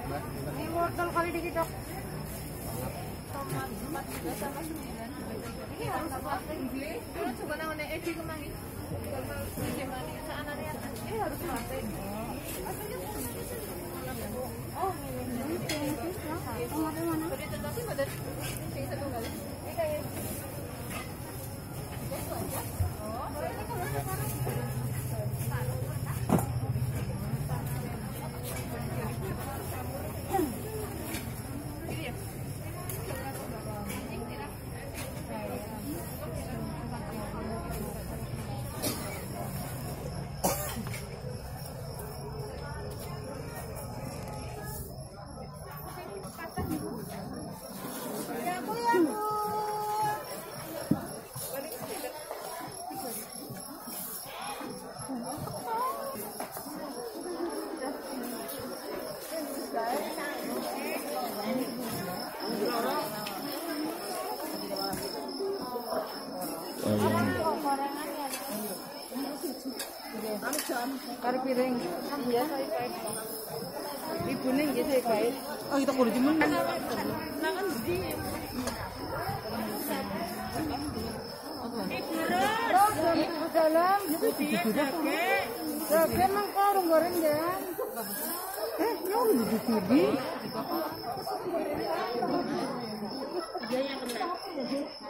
Ini wortel kali dikit dok. Tomat 4 juta sama 9 Ini harus apa? Kalau coba namanya Edi kemari Kalau bagaimana Sana lihat Ini harus mati Oh, yang. Iya, saya baik. Gitu. Oh, ke dalam. Goreng eh, ya sini. Kali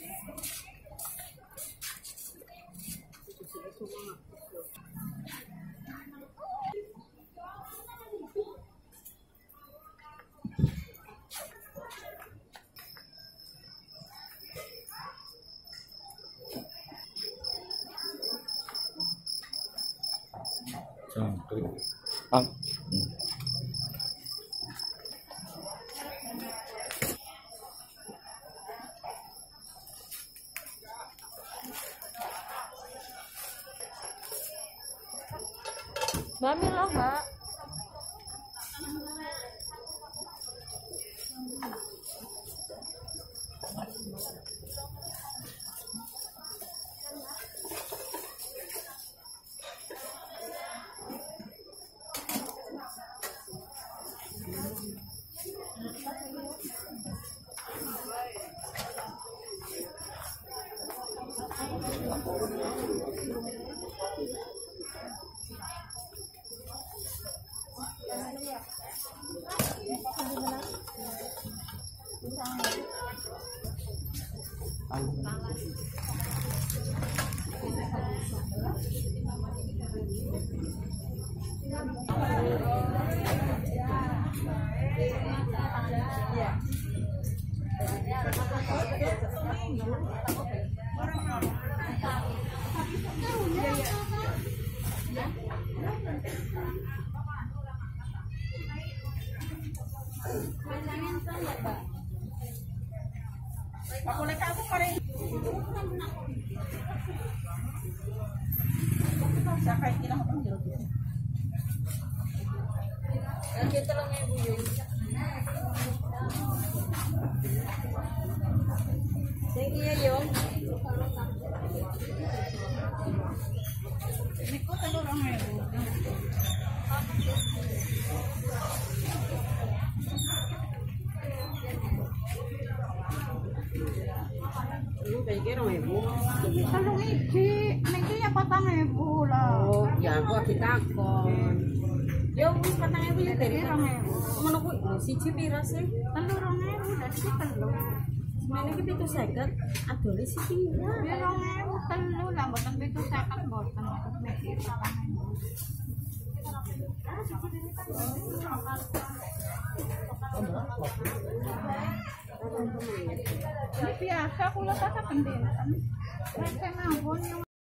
trong clip ờ. à. ừ. Mami lama. Thank you. Makulay ka ako pa rin. Siya kahit kailangan ko ng hirap yun. Nandiyan lang ngayon buyo. Thank you, Yayong. Iki, niki ya patang ibu lah. Oh, ya aku lagi takon. Ya wis ya dari Rong ewu. ngono kuwi lho siji pira sih? Telu rong ewu, dan iki telu. Semene iki 750 adole siji pira? Ya telu lah, mboten ewu. Ini biasa kula kata pendidikan. Mereka mawon